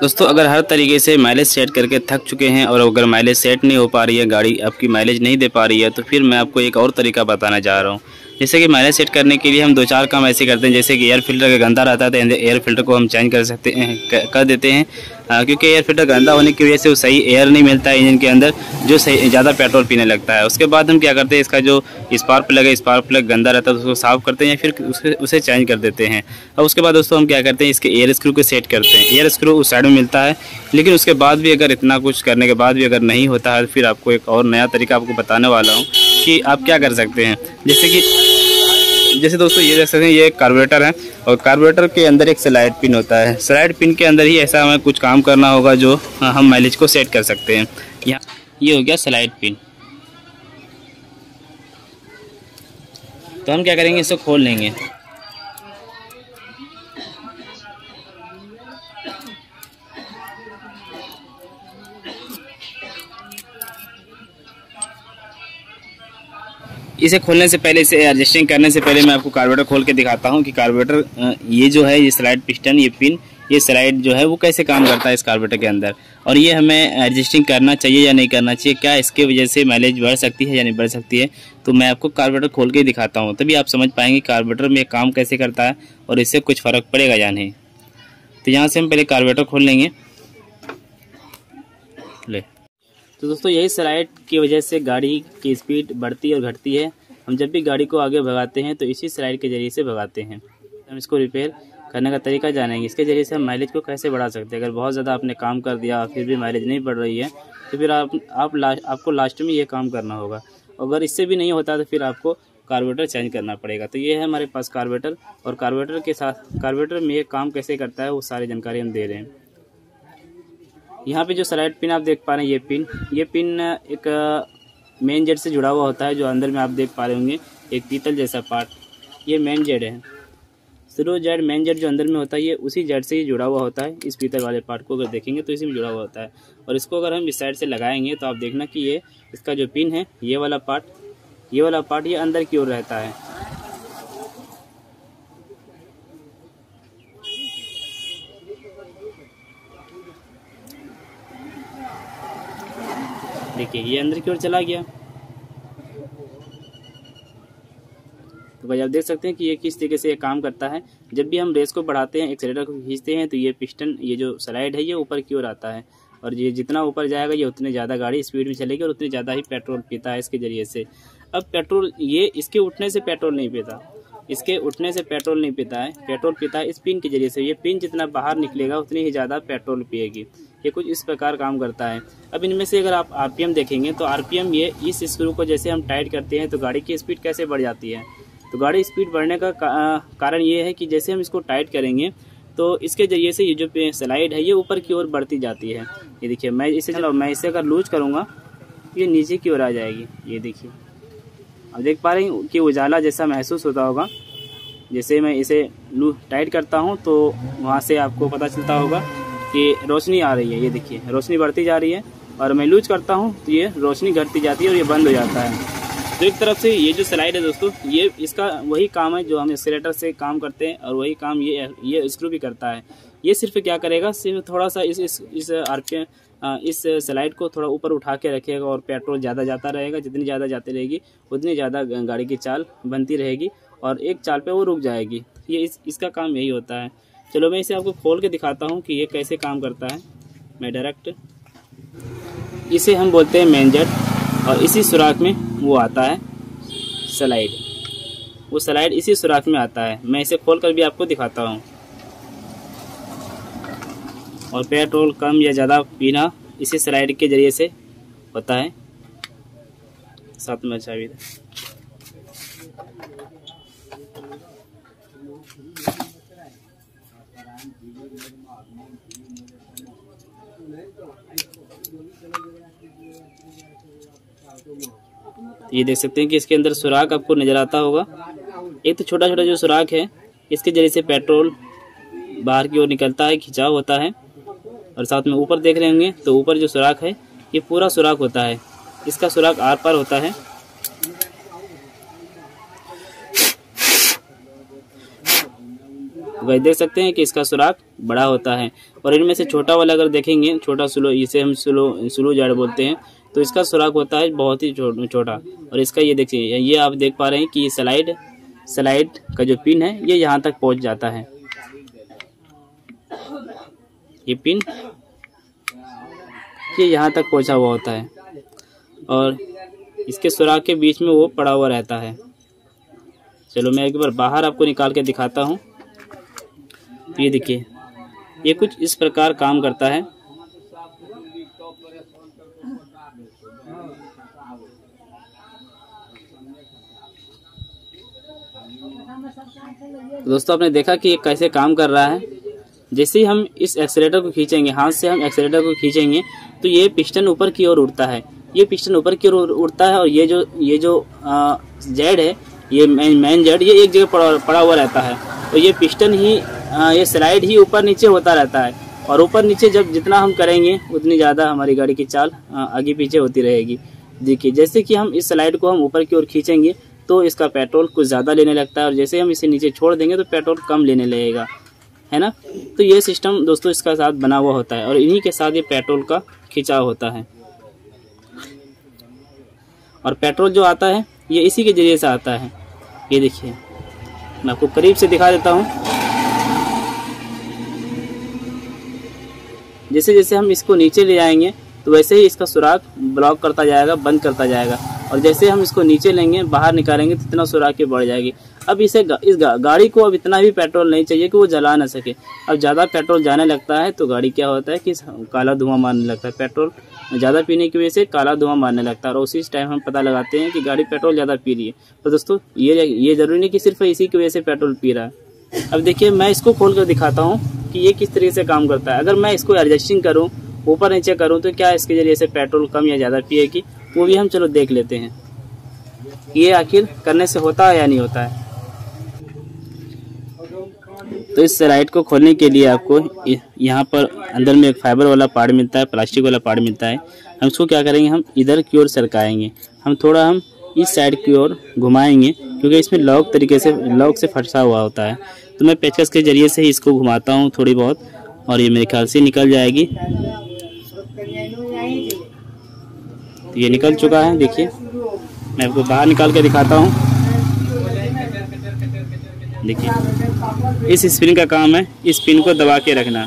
दोस्तों, अगर हर तरीके से माइलेज सेट करके थक चुके हैं और अगर माइलेज सेट नहीं हो पा रही है, गाड़ी आपकी माइलेज नहीं दे पा रही है तो फिर मैं आपको एक और तरीका बताना चाह रहा हूँ। जैसे कि माइलेज सेट करने के लिए हम दो चार काम ऐसे करते हैं जैसे कि एयर फ़िल्टर का गंदा रहता है तो एयर फ़िल्टर को हम चेंज कर सकते हैं कर देते हैं। आ, क्योंकि एयर फ़िल्टर गंदा होने की वजह से वो सही एयर नहीं मिलता है इंजन के अंदर जो सही ज़्यादा पेट्रोल पीने लगता है। उसके बाद हम क्या करते हैं इसका जो स्पार्क प्लग है स्पार्क प्लग गंदा रहता है तो उसको साफ़ करते हैं या फिर उसके उसे चेंज कर देते हैं। और उसके बाद दोस्तों हम क्या करते हैं इसके एयर स्क्रू को सेट करते हैं। एयर स्क्रू उस साइड में मिलता है लेकिन उसके बाद भी अगर इतना कुछ करने के बाद भी अगर नहीं होता है फिर आपको एक और नया तरीका आपको बताने वाला हूँ कि आप क्या कर सकते हैं। जैसे कि जैसे दोस्तों ये देख सकते हैं, ये एक कार्बोरेटर है और कार्बोरेटर के अंदर एक स्लाइड पिन होता है। स्लाइड पिन के अंदर ही ऐसा हमें कुछ काम करना होगा जो हम माइलेज को सेट कर सकते हैं। यहाँ, ये हो गया स्लाइड पिन तो हम क्या करेंगे, इसको खोल लेंगे। इसे खोलने से पहले, इसे एडजस्टिंग करने से पहले मैं आपको कार्बोरेटर खोल के दिखाता हूँ कि कार्बोरेटर ये जो है, ये स्लाइड पिस्टन ये पिन ये स्लाइड जो है, वो कैसे काम करता है इस कार्बोरेटर के अंदर? और ये हमें एडजस्टिंग करना चाहिए या नहीं करना चाहिए? क्या इसके वजह से माइलेज बढ़ सकती है या नहीं बढ़ सकती है? तो मैं आपको कार्बोरेटर खोल के दिखाता हूँ। तभी आप समझ पाएँगे कार्बोरेटर में काम कैसे करता है और इससे कुछ फ़र्क पड़ेगा या नहीं। तो यहाँ से हम पहले कार्बोरेटर खोल लेंगे ले तो दोस्तों, यही स्लाइड की वजह से गाड़ी की स्पीड बढ़ती और घटती है। हम जब भी गाड़ी को आगे भगाते हैं तो इसी स्लाइड के ज़रिए से भगाते हैं। हम इसको रिपेयर करने का तरीका जानेंगे। इसके ज़रिए से हम माइलेज को कैसे बढ़ा सकते हैं? अगर बहुत ज़्यादा आपने काम कर दिया, फिर भी माइलेज नहीं बढ़ रही है तो फिर आप आप लास्ट आपको लास्ट में ये काम करना होगा। अगर इससे भी नहीं होता तो फिर आपको कार्बोरेटर चेंज करना पड़ेगा। तो ये है हमारे पास कार्बोरेटर और कार्बोरेटर के साथ कार्बोरेटर में ये काम कैसे करता है, वो सारी जानकारी हम दे रहे हैं। यहाँ पे जो स्लाइड पिन आप देख पा रहे हैं, ये पिन ये पिन एक मेन जेड से जुड़ा हुआ होता है, जो अंदर में आप देख पा रहे होंगे, एक पीतल जैसा पार्ट ये मेन जेड है। स्लो जेड मेन जेड जो अंदर में होता है, ये उसी जेड से ही जुड़ा हुआ होता है, इस पीतल वाले पार्ट को अगर देखेंगे तो इसी में जुड़ा हुआ होता है। और इसको अगर हम इस साइड से लगाएँगे तो आप देखना कि ये, इसका जो पिन है, ये वाला पार्ट ये वाला पार्ट ये अंदर की ओर रहता है। देखिए ये अंदर की ओर चला गया। तो भाई, आप देख सकते हैं कि ये किस तरीके से ये काम करता है। जब भी हम रेस को बढ़ाते हैं, एक्सेलेटर को खींचते हैं तो ये पिस्टन, ये जो स्लाइड है, ये ऊपर की ओर आता है। और ये जितना ऊपर जाएगा, ये उतने ज़्यादा गाड़ी स्पीड में चलेगी और उतनी ज़्यादा ही पेट्रोल पीता है इसके ज़रिए से। अब पेट्रोल, ये इसके उठने से पेट्रोल नहीं पीता। इसके उठने से पेट्रोल नहीं पीता है। पेट्रोल पीता है इस पिन के ज़रिए से। ये पिन जितना बाहर निकलेगा, उतनी ही ज़्यादा पेट्रोल पिएगी। ये कुछ इस प्रकार काम करता है। अब इनमें से अगर आप आरपीएम देखेंगे तो आरपीएम ये इस स्क्रू को जैसे हम टाइट करते हैं तो गाड़ी की स्पीड कैसे बढ़ जाती है? तो गाड़ी स्पीड बढ़ने का कारण ये है कि जैसे हम इसको टाइट करेंगे तो इसके ज़रिए से ये जो स्लाइड है, ये ऊपर की ओर बढ़ती जाती है। ये देखिए, मैं इसे चलो मैं इसे अगर लूज करूँगा, ये नीचे की ओर आ जाएगी। ये देखिए अब देख पा रहे हैं कि उजाला जैसा महसूस होता होगा। जैसे मैं इसे टाइट करता हूँ तो वहाँ से आपको पता चलता होगा कि रोशनी आ रही है, ये देखिए, रोशनी बढ़ती जा रही है और मैं लूज करता हूँ तो ये रोशनी घटती जाती है और ये बंद हो जाता है। तो एक तरफ़ से ये जो स्लाइड है दोस्तों, ये इसका वही काम है जो हम एक्सीटर से काम करते हैं और वही काम ये ये स्क्रू भी करता है। ये सिर्फ़ क्या करेगा, सिर्फ़ थोड़ा सा इस इस इस आरपीएम इस स्लाइड को थोड़ा ऊपर उठा के रखेगा और पेट्रोल ज़्यादा जाता रहेगा, जितनी ज़्यादा जाती रहेगी, उतनी ज़्यादा गाड़ी की चाल बनती रहेगी और एक चाल पे वो रुक जाएगी। ये इस, इसका काम यही होता है। चलो मैं इसे आपको खोल के दिखाता हूँ कि ये कैसे काम करता है। मैं डायरेक्ट इसे हम बोलते हैं मेन जेट और इसी सुराख में वो आता है स्लाइड वो स्लाइड इसी सुराख में आता है। मैं इसे खोल कर भी आपको दिखाता हूँ। और पेट्रोल कम या ज़्यादा पीना इसी स्लाइड के ज़रिए से होता है। साथ में अच्छा ये देख सकते हैं कि इसके अंदर सुराख आपको नज़र आता होगा। एक तो छोटा छोटा जो सुराख है, इसके ज़रिए से पेट्रोल बाहर की ओर निकलता है, खिंचाव होता है। और साथ में ऊपर देख रहे होंगे तो ऊपर जो सुराख है, ये पूरा सुराख होता है। इसका सुराख आर पार होता है। वही देख सकते हैं कि इसका सुराख बड़ा होता है। और इनमें से छोटा वाला अगर देखेंगे, छोटा स्लो, इसे हम स्लो स्लो जड़ बोलते हैं तो इसका सुराख होता है बहुत ही छोटा। और इसका ये देखिए, ये आप देख पा रहे हैं कि स्लाइड स्लाइड का जो पिन है, ये यहाँ तक पहुँच जाता है। ये पिन ये यहाँ तक पहुँचा हुआ होता है। और इसके सुराख के बीच में वो पड़ा हुआ रहता है। चलो मैं एक बार बाहर आपको निकाल के दिखाता हूँ। ये देखिए, ये कुछ इस प्रकार काम करता है। दोस्तों आपने देखा कि ये कैसे काम कर रहा है? जैसे ही हम इस एक्सीटर को खींचेंगे हाथ से हम एक्सीटर को खींचेंगे तो ये पिस्टन ऊपर की ओर उड़ता है। ये पिस्टन ऊपर की ओर उड़ता है और ये जो ये जो जेड है ये मेन जेड ये एक जगह पड़ा, पड़ा हुआ रहता है। तो ये पिस्टन ही आ, ये स्लाइड ही ऊपर नीचे होता रहता है। और ऊपर नीचे जब जितना हम करेंगे उतनी ज़्यादा हमारी गाड़ी की चाल आगे पीछे होती रहेगी। देखिए जैसे कि हम इस स्लाइड को हम ऊपर की ओर खींचेंगे तो इसका पेट्रोल कुछ ज़्यादा लेने लगता है और जैसे हम इसे नीचे छोड़ देंगे तो पेट्रोल कम लेने लगेगा, है ना? तो ये सिस्टम दोस्तों इसका साथ बना हुआ होता है और इन्हीं के साथ ये पेट्रोल का खिंचाव होता है। और पेट्रोल जो आता है, ये इसी के ज़रिए से आता है। ये देखिए, मैं आपको करीब से दिखा देता हूँ। जैसे जैसे हम इसको नीचे ले जाएँगे तो वैसे ही इसका सुराख ब्लॉक करता जाएगा, बंद करता जाएगा। और जैसे हम इसको नीचे लेंगे बाहर निकालेंगे तो इतना सुराख बढ़ जाएगी। अब इसे गा, इस गा, गाड़ी को अब इतना भी पेट्रोल नहीं चाहिए कि वो जला ना सके। अब ज़्यादा पेट्रोल जाने लगता है तो गाड़ी क्या होता है कि काला धुआँ मारने लगता है पेट्रोल। ज़्यादा पीने की वजह से काला धुआँ मारने लगता है और उसी टाइम हम पता लगाते हैं कि गाड़ी पेट्रोल ज़्यादा पी रही है। तो दोस्तों ये ये ज़रूरी नहीं कि सिर्फ़ इसी की वजह से पेट्रोल पी रहा है। अब देखिए मैं इसको खोल कर दिखाता हूँ कि ये किस तरीके से काम करता है। अगर मैं इसको एडजस्टिंग करूँ ऊपर नीचे करूँ तो क्या इसके ज़रिए से पेट्रोल कम या ज़्यादा पिएगी? वो भी हम चलो देख लेते हैं। ये आखिर करने से होता है या नहीं होता है? तो इस स्लाइड को खोलने के लिए आपको यहाँ पर अंदर में एक फाइबर वाला पार्ट मिलता है, प्लास्टिक वाला पार्ट मिलता है। हम इसको क्या करेंगे, हम इधर की ओर सरकाएँगे। हम थोड़ा हम इस साइड की ओर घुमाएँगे, क्योंकि इसमें लॉक तरीके से, लॉक से फंसा हुआ होता है। तो मैं पेचकस के ज़रिए से ही इसको घुमाता हूँ थोड़ी बहुत, और ये मेरे ख्याल से निकल जाएगी तो ये निकल चुका है, देखिए। मैं आपको बाहर निकाल के दिखाता हूँ। देखिए, इस स्पिन का काम है, इस पिन को दबा के रखना।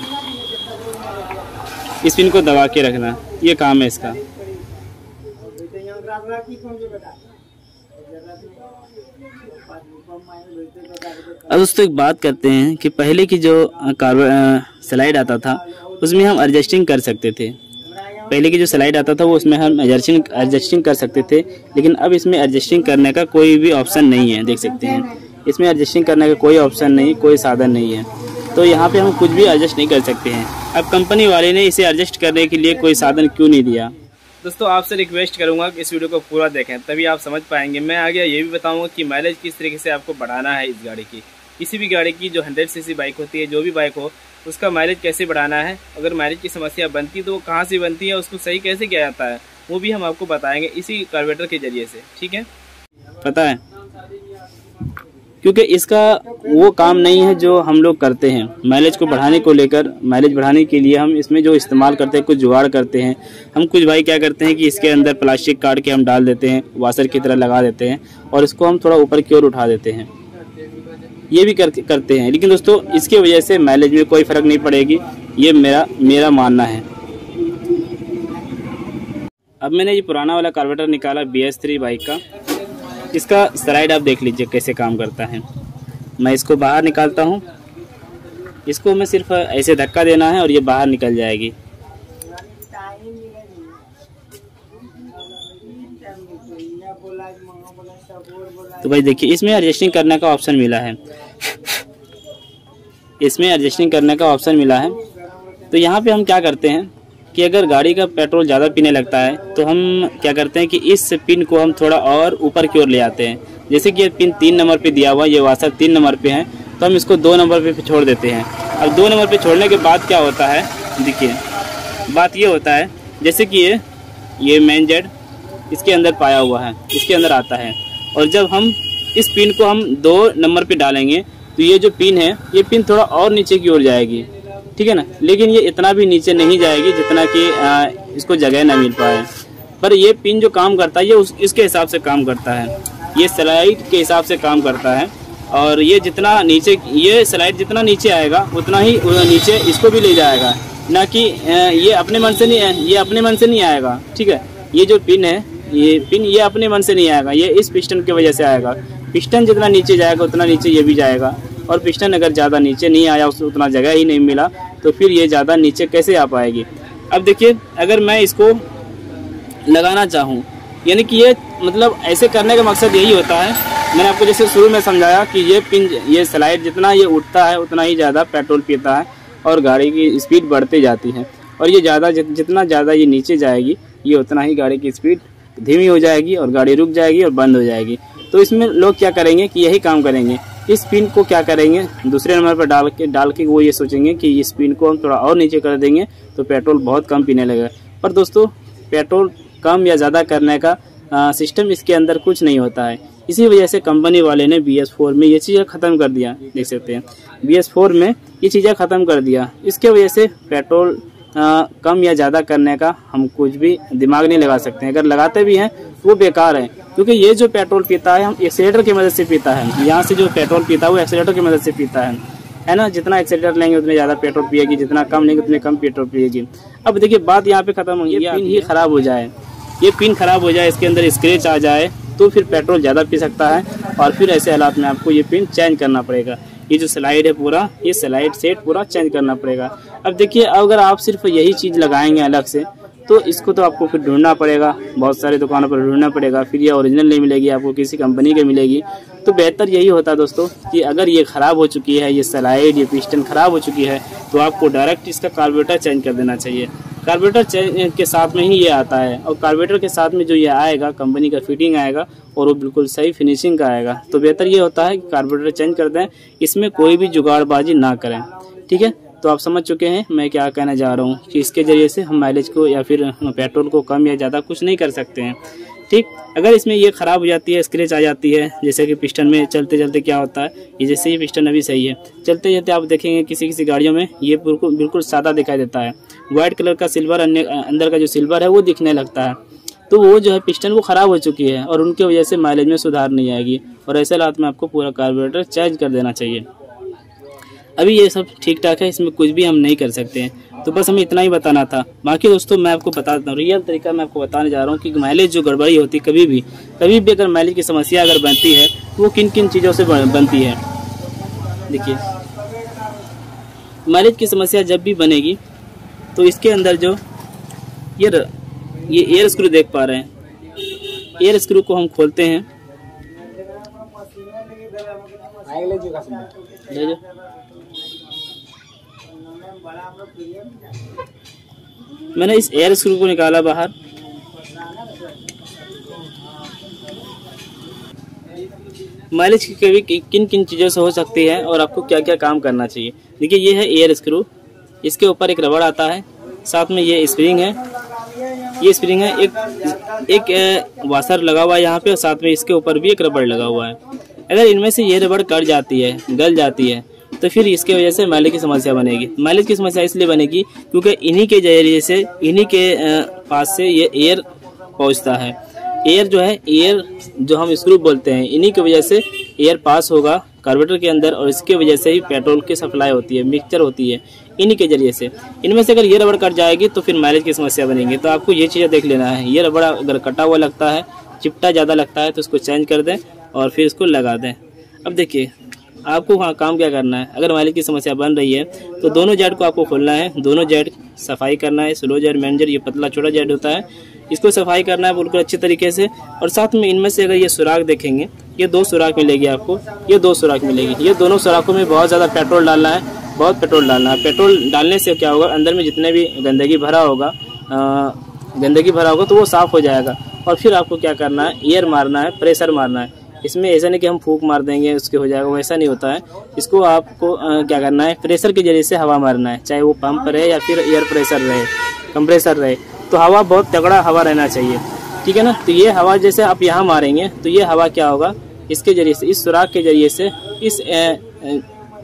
इस पिन को दबा के रखना, ये काम है इसका। अब दोस्तों, एक बात करते हैं कि पहले की जो कार्बन स्लाइड आता था, उसमें हम एडजस्टिंग कर सकते थे। पहले की जो स्लाइड आता था, वो उसमें हम एडजस्टिंग एडजस्टिंग कर सकते थे, लेकिन अब इसमें एडजस्टिंग करने का कोई भी ऑप्शन नहीं है, देख सकते हैं। इसमें एडजस्टिंग करने का कोई ऑप्शन नहीं, कोई साधन नहीं है। तो यहाँ पे हम कुछ भी एडजस्ट नहीं कर सकते हैं। अब कंपनी वाले ने इसे एडजस्ट करने के लिए कोई साधन क्यों नहीं दिया? दोस्तों, आपसे रिक्वेस्ट करूँगा कि इस वीडियो को पूरा देखें, तभी आप समझ पाएँगे। मैं आगे ये भी बताऊँगा कि माइलेज किस तरीके से आपको बढ़ाना है इस गाड़ी की। किसी भी गाड़ी की जो हंड्रेड सी बाइक होती है, जो भी बाइक हो उसका माइलेज कैसे बढ़ाना है? अगर माइलेज की समस्या बनती है तो वो कहाँ से बनती है, उसको सही कैसे किया जाता है, वो भी हम आपको बताएँगे इसी कार्बेटर के ज़रिए से, ठीक है? पता है? क्योंकि इसका वो काम नहीं है जो हम लोग करते हैं। माइलेज को बढ़ाने को लेकर माइलेज बढ़ाने के लिए हम इसमें जो इस्तेमाल करते हैं, कुछ जुगाड़ करते हैं। हम कुछ भाई क्या करते हैं कि इसके अंदर प्लास्टिक काट के हम डाल देते हैं वाशर की तरह लगा देते हैं और इसको हम थोड़ा ऊपर की ओर उठा देते हैं। ये भी कर, करते हैं। लेकिन दोस्तों इसकी वजह से माइलेज में कोई फ़र्क नहीं पड़ेगी। ये मेरा मेरा मानना है। अब मैंने ये पुराना वाला कार्बेटर निकाला बी एस थ्री बाइक का। इसका स्लाइड आप देख लीजिए कैसे काम करता है। मैं इसको बाहर निकालता हूँ। इसको मैं सिर्फ़ ऐसे धक्का देना है और ये बाहर निकल जाएगी। तो भाई देखिए, इसमें एडजस्टिंग करने का ऑप्शन मिला है। इसमें एडजस्टिंग करने का ऑप्शन मिला है। तो यहाँ पे हम क्या करते हैं कि अगर गाड़ी का पेट्रोल ज़्यादा पीने लगता है तो हम क्या करते हैं कि इस पिन को हम थोड़ा और ऊपर की ओर ले आते हैं। जैसे कि ये पिन तीन नंबर पे दिया हुआ, ये वाशर तीन नंबर पे है तो हम इसको दो नंबर पे छोड़ देते हैं। अब दो नंबर पे छोड़ने के बाद क्या होता है, देखिए, बात ये होता है, जैसे कि ये ये मेन जेड इसके अंदर पाया हुआ है, इसके अंदर आता है। और जब हम इस पिन को हम दो नंबर पे डालेंगे तो ये जो पिन है, ये पिन थोड़ा और नीचे की ओर जाएगी। ठीक है ना? लेकिन ये इतना भी नीचे नहीं जाएगी जितना कि इसको जगह ना मिल पाए। पर ये पिन जो काम करता है, ये उस, इसके हिसाब से काम करता है। ये स्लाइड के हिसाब से काम करता है। और ये जितना नीचे, ये स्लाइड जितना नीचे आएगा, उतना ही नीचे इसको भी ले जाएगा। ना कि ये अपने मन से नहीं, ये अपने मन से नहीं आएगा। ठीक है? ये जो पिन है ये पिन ये अपने मन से नहीं आएगा, ये इस पिस्टन की वजह से आएगा। पिस्टन जितना नीचे जाएगा, उतना नीचे ये भी जाएगा। और पिस्टन अगर ज़्यादा नीचे नहीं आया उसको उतना जगह ही नहीं मिला तो फिर ये ज़्यादा नीचे कैसे आ पाएगी? अब देखिए, अगर मैं इसको लगाना चाहूँ, यानी कि ये मतलब ऐसे करने का मकसद यही होता है। मैंने आपको जैसे शुरू में समझाया कि ये पिन ये स्लाइड जितना ये उठता है, उतना ही ज़्यादा पेट्रोल पीता है और गाड़ी की स्पीड बढ़ती जाती है। और ये ज़्यादा, जितना ज़्यादा ये नीचे जाएगी, ये उतना ही गाड़ी की स्पीड धीमी हो जाएगी और गाड़ी रुक जाएगी और बंद हो जाएगी। तो इसमें लोग क्या करेंगे कि यही काम करेंगे। इस पिन को क्या करेंगे? दूसरे नंबर पर डाल के डाल के वो ये सोचेंगे कि इस पिन को हम थोड़ा और नीचे कर देंगे तो पेट्रोल बहुत कम पीने लगेगा। पर दोस्तों पेट्रोल कम या ज़्यादा करने का आ, सिस्टम इसके अंदर कुछ नहीं होता है। इसी वजह से कंपनी वाले ने बी में ये चीज़ें ख़त्म कर दिया देख सकते हैं। बी में ये चीज़ें ख़त्म कर दिया। इसके वजह से पेट्रोल आ, कम या ज़्यादा करने का हम कुछ भी दिमाग नहीं लगा सकते हैं। अगर लगाते भी हैं तो वो बेकार है। क्योंकि ये जो पेट्रोल पीता है हम एक्सीटर की मदद से पीता है। यहाँ से जो पेट्रोल पीता है वो एक्सीटर की मदद से पीता है। है ना? जितना एक्सीटर लेंगे उतने ज़्यादा पेट्रोल पिएगी। जितना कम लेंगे उतने कम पेट्रोल पिएगी। अब देखिए बात यहाँ पे खत्म होगी। पिन ही। खराब हो जाए। ये पिन खराब हो जाए इसके अंदर स्क्रेच आ जाए तो फिर पेट्रोल ज़्यादा पी सकता है। और फिर ऐसे हालात में आपको ये पिन चेंज करना पड़ेगा। ये जो स्लाइड है पूरा, ये स्लाइड सेट पूरा चेंज करना पड़ेगा। अब देखिए, अगर आप सिर्फ़ यही चीज़ लगाएँगे अलग से तो इसको तो आपको फिर ढूंढना पड़ेगा। बहुत सारी दुकानों पर ढूंढना पड़ेगा, फिर ये ओरिजिनल नहीं मिलेगी, आपको किसी कंपनी की मिलेगी। तो बेहतर यही होता दोस्तों, कि अगर ये ख़राब हो चुकी है, ये स्लाइड ये पिस्टन ख़राब हो चुकी है तो आपको डायरेक्ट इसका कार्बोरेटर चेंज कर देना चाहिए। कार्बोरेटर के साथ में ही ये आता है। और कार्बोरेटर के साथ में जो ये आएगा कंपनी का फिटिंग आएगा, और वो बिल्कुल सही फिनिशिंग का आएगा। तो बेहतर ये होता है कि कार्बोरेटर चेंज कर दें, इसमें कोई भी जुगाड़बाजी ना करें। ठीक है? तो आप समझ चुके हैं मैं क्या कहना चाह रहा हूँ, कि इसके ज़रिए से हम माइलेज को या फिर पेट्रोल को कम या ज़्यादा कुछ नहीं कर सकते हैं। ठीक? अगर इसमें ये ख़राब हो जाती है स्क्रेच आ जाती है, जैसे कि पिस्टन में चलते चलते क्या होता है, ये जैसे ये पिस्टन अभी सही है। चलते चलते आप देखेंगे किसी किसी गाड़ियों में ये बिल्कुल बिल्कुल सादा दिखाई देता है। व्हाइट कलर का सिल्वर अंदर का जो सिल्वर है वो दिखने लगता है। तो वो जो है पिस्टन वो ख़राब हो चुकी है और उनकी वजह से माइलेज में सुधार नहीं आएगी और ऐसे हालात में आपको पूरा कार्बोरेटर चेंज कर देना चाहिए। अभी ये सब ठीक ठाक है, इसमें कुछ भी हम नहीं कर सकते हैं। तो बस हमें इतना ही बताना था। बाकी दोस्तों, मैं आपको बता देता हूँ रियल तरीका मैं आपको बताने जा रहा हूँ कि माइलेज जो गड़बड़ी होती है कभी भी कभी भी अगर माइलेज की समस्या अगर बनती है, वो किन किन चीज़ों से बनती है? देखिए माइलेज की समस्या जब भी बनेगी तो इसके अंदर जो ये ये एयर स्क्रू देख पा रहे हैं। एयर स्क्रू को हम खोलते हैं। ले जो मैंने इस एयर स्क्रू को निकाला बाहर। माइलेज की कभी किन किन चीज़ों से हो सकती है और आपको क्या क्या काम करना चाहिए? देखिए, ये है एयर स्क्रू इसके ऊपर एक रबड़ आता है। साथ में ये स्प्रिंग है। ये स्प्रिंग है, एक एक वाशर लगा हुआ है यहाँ पे और साथ में इसके ऊपर भी एक रबड़ लगा हुआ है। अगर इनमें से ये रबड़ कट जाती है, गल जाती है तो फिर इसके वजह से माइलेज की समस्या बनेगी। माइलेज की समस्या इसलिए बनेगी क्योंकि इन्हीं के ज़रिए से, इन्हीं के पास से ये एयर पहुँचता है। एयर जो है एयर जो हम स्क्रू बोलते हैं, इन्हीं की वजह से एयर पास होगा कार्बोरेटर के अंदर और इसके वजह से ही पेट्रोल की सप्लाई होती है मिक्सचर होती है। इन्हीं के ज़रिए से। इनमें से अगर ये रबड़ कट जाएगी तो फिर माइलेज की समस्या बनेगी। तो आपको ये चीज़ें देख लेना है। ये रबड़ अगर कटा हुआ लगता है, चिपटा ज़्यादा लगता है तो उसको चेंज कर दें और फिर इसको लगा दें। अब देखिए, आपको वहाँ काम क्या करना है? अगर माइलेज की समस्या बन रही है तो दोनों जेड को आपको खोलना है। दोनों जेड सफ़ाई करना है स्लो जेड मैन जेड ये पतला छोटा जेड होता है। इसको सफ़ाई करना है बिल्कुल अच्छे तरीके से। और साथ में इनमें से अगर ये सुराख देखेंगे, ये दो सुराख मिलेगी आपको। ये दो सुराख मिलेगी। ये दोनों सुराखों में बहुत ज़्यादा पेट्रोल डालना है। बहुत पेट्रोल डालना है। पेट्रोल डालने से क्या होगा? अंदर में जितने भी गंदगी भरा होगा गंदगी भरा होगा तो वो साफ़ हो जाएगा। और फिर आपको क्या करना है? एयर मारना है प्रेशर मारना है। इसमें ऐसा नहीं कि हम फूक मार देंगे उसके हो जाएगा वैसा नहीं होता है। इसको आपको आ, क्या करना है? प्रेशर के ज़रिए से हवा मारना है। चाहे वो पंप रहे या फिर एयर प्रेशर रहे कंप्रेसर रहे तो हवा बहुत तगड़ा हवा रहना चाहिए। ठीक है ना? तो ये हवा जैसे आप यहाँ मारेंगे तो ये हवा क्या होगा? इसके ज़रिए से इस सुराख के ज़रिए से इस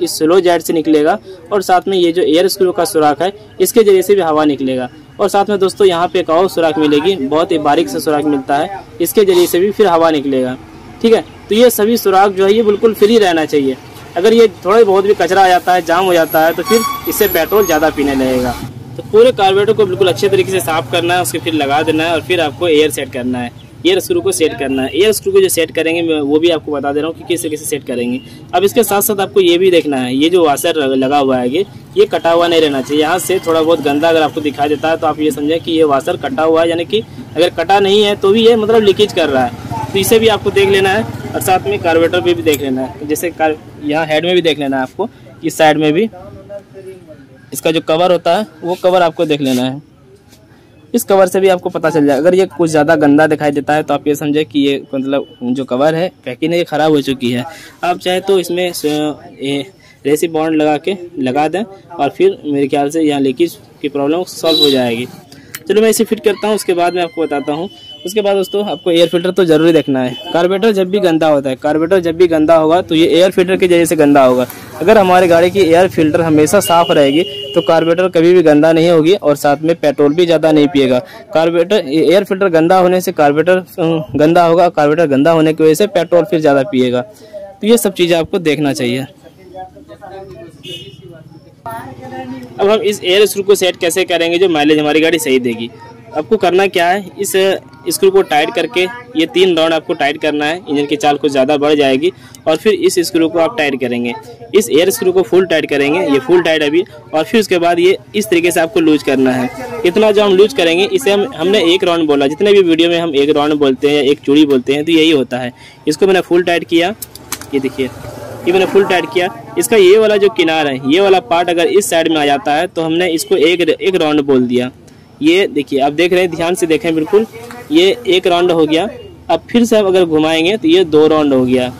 इस स्लो जेट से निकलेगा और साथ में ये जो एयर स्क्रू का सुराख है, इसके ज़रिए से भी हवा निकलेगा। और साथ में दोस्तों, यहाँ पे एक और सुराख मिलेगी, बहुत ही बारीक सा सुराख मिलता है, इसके ज़रिए से भी फिर हवा निकलेगा। ठीक है? तो ये सभी सुराख जो है, ये बिल्कुल फ्री रहना चाहिए। अगर ये थोड़ा बहुत भी कचरा आ जाता है, जाम हो जाता है तो फिर इससे पेट्रोल ज़्यादा पीने लगेगा। तो पूरे कार्बोरेटर को बिल्कुल अच्छे तरीके से साफ़ करना है, उसके फिर लगा देना है और फिर आपको एयर सेट करना है। एयर स्क्रू को सेट करना है। एयर स्क्रू को जो सेट करेंगे मैं वो भी आपको बता दे रहा हूँ कि किस तरीके से सेट करेंगे। अब इसके साथ साथ आपको ये भी देखना है ये जो वाशर लगा हुआ है ये कटा हुआ नहीं रहना चाहिए। यहाँ से थोड़ा बहुत गंदा अगर आपको दिखाई देता है तो आप ये समझें कि ये वाशर कटा हुआ है यानी कि अगर कटा नहीं है तो भी ये मतलब लीकेज कर रहा है। तो इसे भी आपको देख लेना है और साथ में कार्बेटर भी, भी देख लेना है। जैसे यहाँ हेड में भी देख लेना है आपको इस साइड में भी। इसका जो कवर होता है वो कवर आपको देख लेना है। इस कवर से भी आपको पता चल जाए अगर ये कुछ ज़्यादा गंदा दिखाई देता है तो आप ये समझे कि ये मतलब जो कवर है पैकिंग है ये ख़राब हो चुकी है। आप चाहे तो इसमें रेसी बॉन्ड लगा के लगा दें और फिर मेरे ख्याल से यहाँ लीकेज की प्रॉब्लम सॉल्व हो जाएगी। चलो मैं इसे फिट करता हूँ, उसके बाद मैं आपको बताता हूँ उसके बाद दोस्तों, आपको एयर फ़िल्टर तो ज़रूरी देखना है। कार्बेटर जब भी गंदा होता है कार्बेटर जब भी गंदा होगा तो ये एयर फ़िल्टर के ज़रिए से गंदा होगा। अगर हमारी गाड़ी की एयर फ़िल्टर हमेशा साफ़ रहेगी तो कार्बेटर कभी भी गंदा नहीं होगी और साथ में पेट्रोल भी ज़्यादा नहीं पिएगा। कार्बेटर एयर फ़िल्टर गंदा होने से कार्बेटर गंदा होगा कार्बेटर गंदा होने की वजह से पेट्रोल फिर ज़्यादा पिएगा। तो ये सब चीज़ें आपको देखना चाहिए। अब हम इस एयर स्क्रू को सेट कैसे करेंगे जो माइलेज हमारी गाड़ी सही देगी? आपको करना क्या है? इस स्क्रू को टाइट करके ये तीन राउंड आपको टाइट करना है। इंजन की चाल कुछ ज़्यादा बढ़ जाएगी और फिर इस स्क्रू को आप टाइट करेंगे। इस एयर स्क्रू को फुल टाइट करेंगे, ये फुल टाइट अभी और फिर उसके बाद ये इस तरीके से आपको लूज करना है। इतना जो हम लूज करेंगे, इसे हम, हमने एक राउंड बोला। जितने भी वीडियो में हम एक राउंड बोलते हैं या एक चूड़ी बोलते हैं तो यही होता है। इसको मैंने फुल टाइट किया। ये देखिए, ये मैंने फुल टाइट किया। इसका ये वाला जो किनार है, ये वाला पार्ट अगर इस साइड में आ जाता है तो हमने इसको एक एक राउंड बोल दिया। ये देखिए, आप देख रहे हैं, ध्यान से देखें बिल्कुल। ये एक राउंड हो गया। अब फिर से आप अगर घुमाएँगे तो ये दो राउंड हो गया।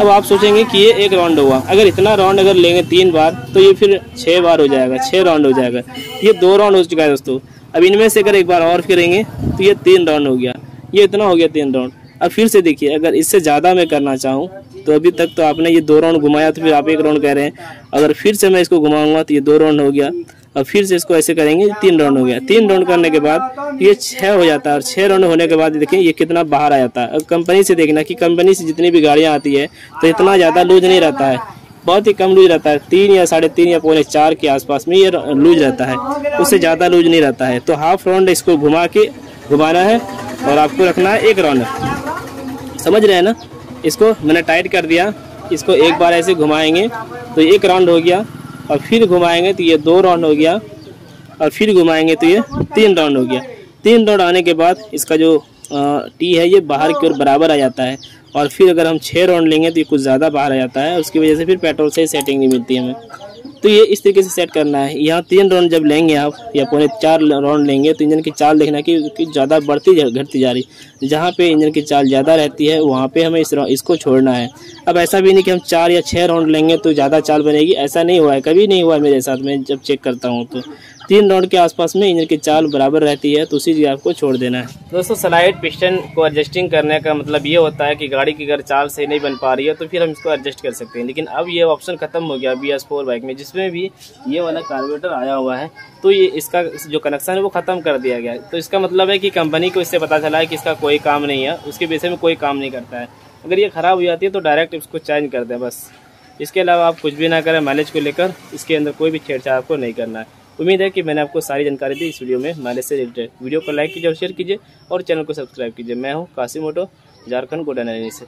अब आप सोचेंगे कि ये एक राउंड हुआ। अगर इतना राउंड अगर लेंगे तीन बार तो ये फिर छः बार हो जाएगा छः राउंड हो जाएगा। ये दो राउंड हो चुका है दोस्तों। अब इनमें से अगर एक बार और करेंगे तो ये तीन राउंड हो गया। ये इतना हो गया तीन राउंड अब फिर से देखिए, अगर इससे ज़्यादा मैं करना चाहूँ तो अभी तक तो आपने ये दो राउंड घुमाया तो फिर आप एक राउंड कह रहे हैं। अगर फिर से मैं इसको घुमाऊँगा तो ये दो राउंड हो गया। और फिर से इसको ऐसे करेंगे, तीन राउंड हो गया। तीन राउंड करने के बाद ये छः हो जाता है। और छः राउंड होने के बाद देखिए ये कितना बाहर आ जाता है। अब कंपनी से देखना कि कंपनी से जितनी भी गाड़ियाँ आती है तो इतना ज़्यादा लूज नहीं रहता है। बहुत ही कम लूज रहता है। तीन या साढ़े तीन या पौने चार के आसपास में ये लूज रहता है। उससे ज़्यादा लूज नहीं रहता है। तो हाफ़ राउंड इसको घुमा के घुमाना है और आपको रखना है एक राउंड समझ रहे हैं ना? इसको मैंने टाइट कर दिया। इसको एक बार ऐसे घुमाएँगे तो एक राउंड हो गया। और फिर घुमाएँगे तो ये दो राउंड हो गया। और फिर घुमाएँगे तो ये तीन राउंड हो गया। तीन राउंड आने के बाद इसका जो टी है ये बाहर की ओर बराबर आ जाता है। और फिर अगर हम छः राउंड लेंगे तो ये कुछ ज़्यादा बाहर आ जाता है। उसकी वजह से फिर पेट्रोल से सेटिंग नहीं मिलती हमें। तो ये इस तरीके से सेट करना है। यहाँ तीन राउंड जब लेंगे आप या पौने चार राउंड लेंगे तो इंजन की चाल देखना कि, ज़्यादा बढ़ती जा घटती जा रही। जहाँ पे इंजन की चाल ज़्यादा रहती है वहाँ पे हमें इस इसको छोड़ना है। अब ऐसा भी नहीं कि हम चार या छः राउंड लेंगे तो ज़्यादा चाल बनेगी ऐसा नहीं हुआ है कभी नहीं हुआ है मेरे साथ में जब चेक करता हूँ तो। तीन राउंड के आसपास में इंजन की चाल बराबर रहती है तो उसी जगह आपको छोड़ देना है। दोस्तों, स्लाइड पिस्टन को एडजस्टिंग करने का मतलब ये होता है कि गाड़ी की अगर चाल सही नहीं बन पा रही है तो फिर हम इसको एडजस्ट कर सकते हैं। लेकिन अब ये ऑप्शन खत्म हो गया बी एस फोर बाइक में, जिसमें भी ये वाला कार्बोरेटर आया हुआ है तो ये इसका जो कनेक्शन है वो खत्म कर दिया गया। तो इसका मतलब है कि कंपनी को इससे पता चला है कि इसका कोई काम नहीं है, उसके विषय में कोई काम नहीं करता है। अगर ये ख़राब हो जाती है तो डायरेक्ट इसको चेंज कर दें बस। इसके अलावा आप कुछ भी ना करें माइलेज को लेकर, इसके अंदर कोई भी छेड़छाड़ आपको नहीं करना है। उम्मीद है कि मैंने आपको सारी जानकारी दी इस वीडियो में। माइलेज से रिलेटेड वीडियो को लाइक कीजिए और शेयर कीजिए और चैनल को सब्सक्राइब कीजिए। मैं हूँ काशी मोटो झारखंड गोडानरी से